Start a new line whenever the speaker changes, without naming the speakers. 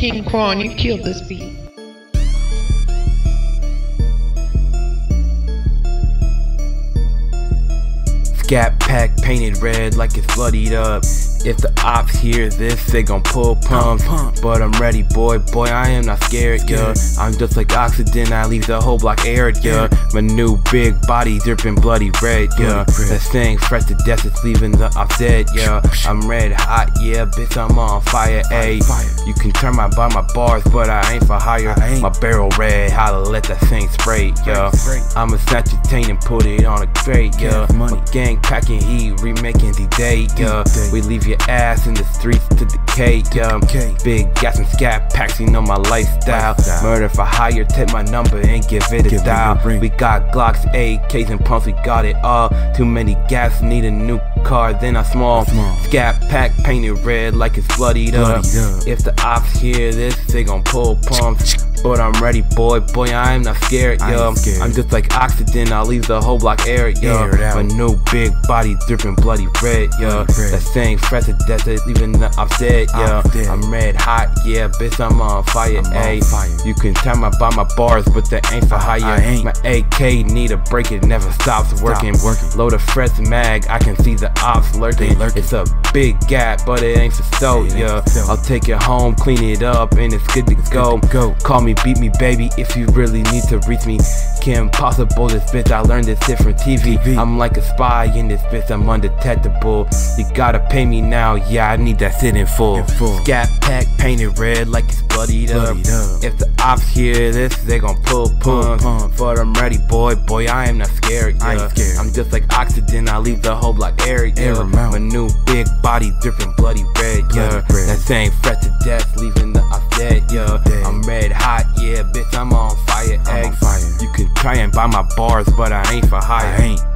King Quan, you killed this beat.
Scat pack painted red like it's bloodied up. If the ops hear this, they gon' pull pumps. But I'm ready, boy, boy, I am not scared, yeah. I'm just like oxygen, I leave the whole block aired, yeah. My new big body dripping bloody red, yeah. That thing fresh to death, it's leaving the ops dead, yeah. I'm red hot, yeah, bitch, I'm on fire, ayy. You can turn my by my bars, but I ain't for hire. My barrel red, how to let that thing spray, yeah. I'ma snatch your chain and put it on a crate, yeah. My gang packing heat, remaking the day, yeah. We leave your ass in the streets to decay, yeah. Big gas and scat packs, you know my lifestyle. Murder for hire, take my number and give it a dial. We got Glocks, AKs, and pumps, we got it all. Too many gas, need a new car, then I small. Scat pack painted red like it's bloodied up. If the ops hear this, they gon' pull pumps. But I'm ready, boy, boy, I am not scared, yo. I'm just like oxygen, I'll leave the whole block air, yo. My new big body dripping bloody red, yo. That thing fresh to death, leaving the ops dead, yo. I'm red hot, yeah, bitch, I'm on fire, ayy. You can tell my by my bars, but that ain't for hire. My AK need a break, it never stops working. Load a fresh mag, I can see the ops lurking. It's a big gap, but it ain't for so, yeah. I'll take it home, clean it up, and it's good to go. Call me, beat me, baby, if you really need to reach me. Kim Possible, this bitch, I learned this shit from TV. I'm like a spy in this bitch, I'm undetectable. You gotta pay me now, yeah, I need that shit in full. Scat pack painted red like it's bloodied up. If the ops hear this, they gon' pull pump. But I'm ready, boy, boy, I am not scared. Yeah. I'm just like oxygen, I leave the whole block air. Yeah. My new big body dripping bloody red. Yeah, that thing fresh to death, leaving the ops dead. Yeah, I'm try and buy my bars, but I ain't for hire.